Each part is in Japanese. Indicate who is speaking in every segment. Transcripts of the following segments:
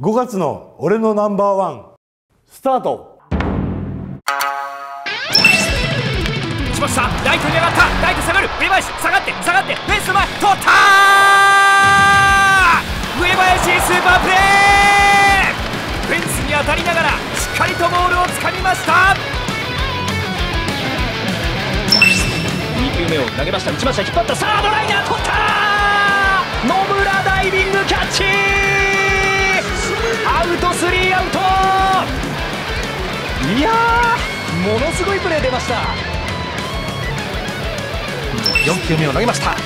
Speaker 1: 5月の俺のナンバーワン。スタート。
Speaker 2: しました。ライトに上がった。ライト下がる。上林。下がって。下がって。フェンス前。取った上林スーパープレー。フェンスに当たりながらしっかりとボールをつかみました。2球目を投げました。打ちました。引っ張った。サードライナー取った野村ダイビングキャッチものすごいプレー出ました。4球目を投げました。引っ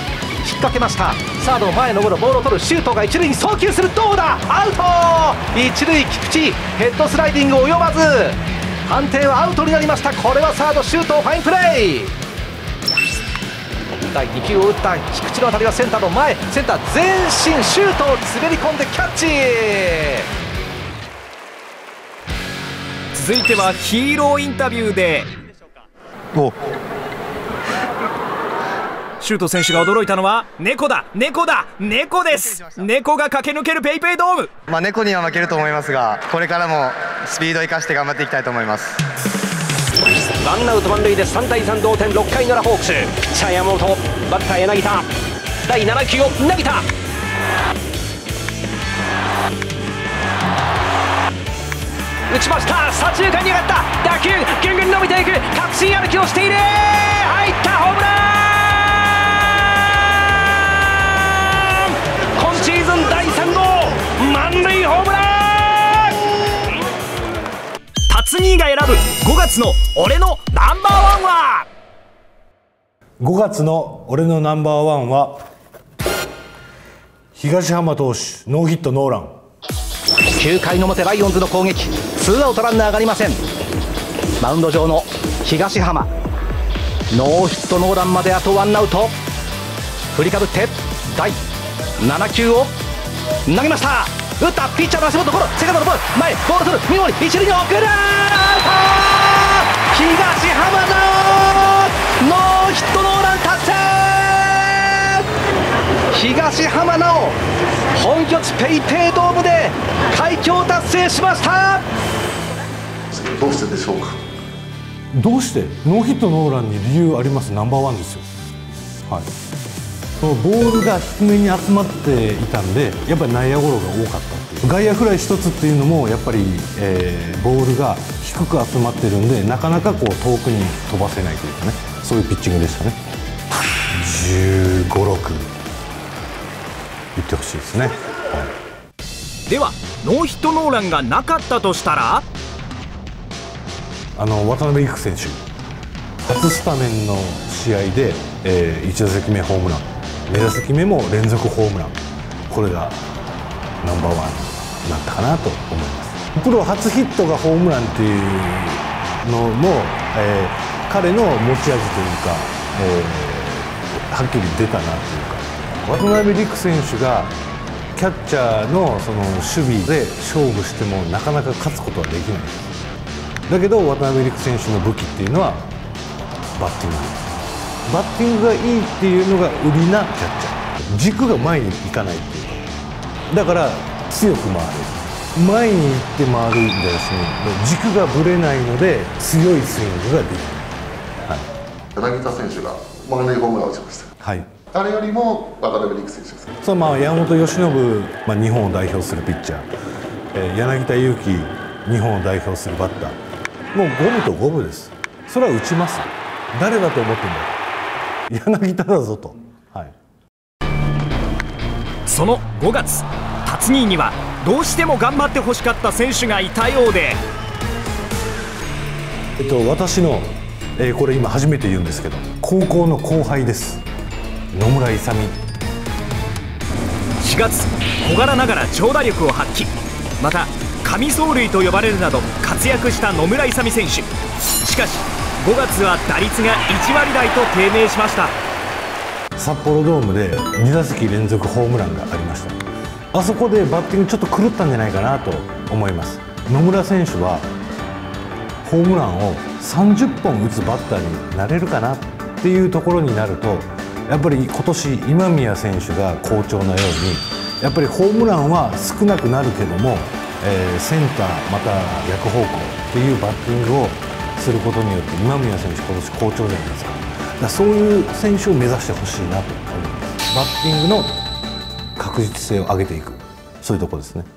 Speaker 2: 掛けました。サード前のゴロボールを取るショートが一塁に送球する。どうだ？アウト！一塁菊池ヘッドスライディング及ばず。判定はアウトになりました。これはサードショートファインプレー第2球を打った菊池の当たりはセンターの前。センター前進シュートを滑り込んでキャッチ。続いてはヒーローインタビューで。シュート選手が驚いたのは猫だ猫だ猫です。猫が駆け抜けるペイペイドーム。
Speaker 3: まあ猫には負けると思いますがこれからもスピードを生かして頑張っていきたいと思います。
Speaker 2: ワンアウト満塁で3対3同点6回のラホークス。ピッチャー山本バッター柳田。第7球を投げた打ちました。左中間に上がった。打球ぐんぐん伸びていく。確信歩きをしている。入ったホームラン。今シーズン第3号満塁ホームラン。辰兄が選ぶ。5月の俺のナンバーワンは。
Speaker 1: 5月の俺のナンバーワンは東浜投手ノーヒットノーラン。
Speaker 2: 9回の表ライオンズの攻撃。ツーアウトランナーがありません。マウンド上の東浜。ノーヒットノーランまであとワンアウト。振りかぶって第7球を投げました。打ったピッチャーの足元ゴロ。セカンドのボール。前ボール取る。三森一塁に送る。アウト。東浜のノーヒットノーラン達成。東浜直本拠地ペイペイドームで快挙を達成しました。
Speaker 4: どうしてでしょうか？
Speaker 1: どうして？ノーヒットノーランに理由あります？ナンバーワンですよ。はい。そのボールが低めに集まっていたんでやっぱり内野ゴロが多かったっていう。外野フライ一つっていうのもやっぱり、えーボールが低く集まってるんでなかなかこう遠くに飛ばせないというかね。そういうピッチングでしたね。1 5 6言ってほしいですね、はい。
Speaker 2: ではノーヒットノーランがなかったとしたら？
Speaker 1: あの渡辺育選手。初スタメンの試合で、え1打席目ホームラン。2打席目も連続ホームラン。これがナンバーワンになったかなと思います。プロ初ヒットがホームランっていうのも、えー彼の持ち味というか、えーはっきり出たなというか渡辺陸選手がキャッチャーのその守備で勝負してもなかなか勝つことはできない。だけど渡辺陸選手の武器っていうのはバッティング。バッティングがいいっていうのが売りなキャッチャー。軸が前に行かないっていう。かだから強く回れる。前に行って回るんですね軸がぶれないので強いスイングができる。
Speaker 4: 柳田選手が満塁ホームランを打ちました。
Speaker 1: はい
Speaker 4: 誰よりも渡辺陸選手です
Speaker 1: そうまあ山本由伸、まあ、日本を代表するピッチャー、えー柳田悠岐日本を代表するバッター。もう五分と五分です。それは打ちます。誰だと思ってんだよ。柳田だぞと。はい。
Speaker 2: その5月辰兄にはどうしても頑張ってほしかった選手がいたようで。
Speaker 1: えっと私の、えーこれ今初めて言うんですけど高校の後輩です野村勇。
Speaker 2: 4月小柄ながら長打力を発揮。また神走塁と呼ばれるなど活躍した野村勇選手。しかし5月は打率が1割台と低迷しました。
Speaker 1: 札幌ドームで2打席連続ホームランがありました。あそこでバッティングちょっと狂ったんじゃないかなと思います。野村選手はホームランを30本打つバッターになれるかなっていうところになるとやっぱり今年今宮選手が好調なようにやっぱりホームランは少なくなるけども、えーセンターまた逆方向っていうバッティングをすることによって今宮選手今年好調じゃないですか。だかそういう選手を目指してほしいなと思います。バッティングの確実性を上げていく。そういうところですね。